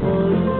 ทุ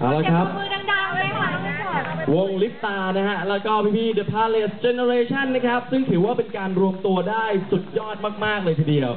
เอาละครับวงลิปตานะฮะ แล้วก็พี่ๆ The Palace Generation นะครับ ซึ่งถือว่าเป็นการรวมตัวได้สุดยอดมาก ๆ เลยทีเดียว